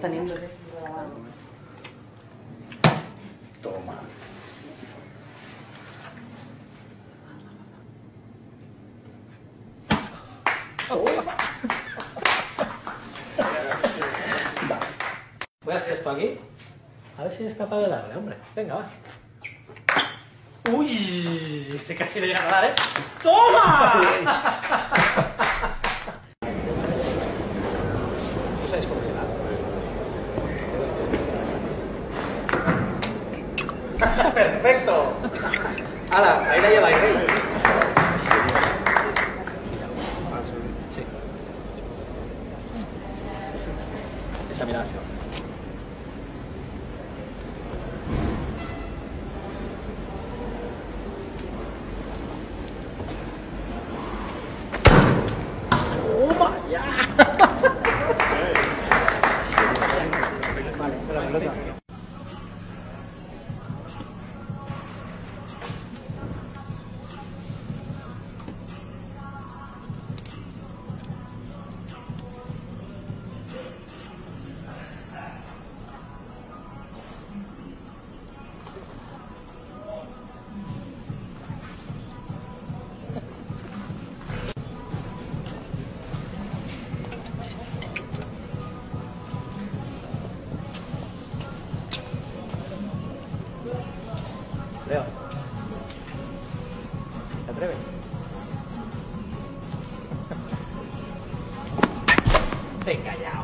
Teniendo. Toma. Voy a hacer esto aquí. A ver si es capaz de darle, hombre. Venga, va. Uy, este casi le llega a dar, ¿eh? ¡Toma! ¡Perfecto! ¡Hala! Ahí la lleváis, ¿eh? Sí. Esa mirada. ¿Te atreves? Venga ya.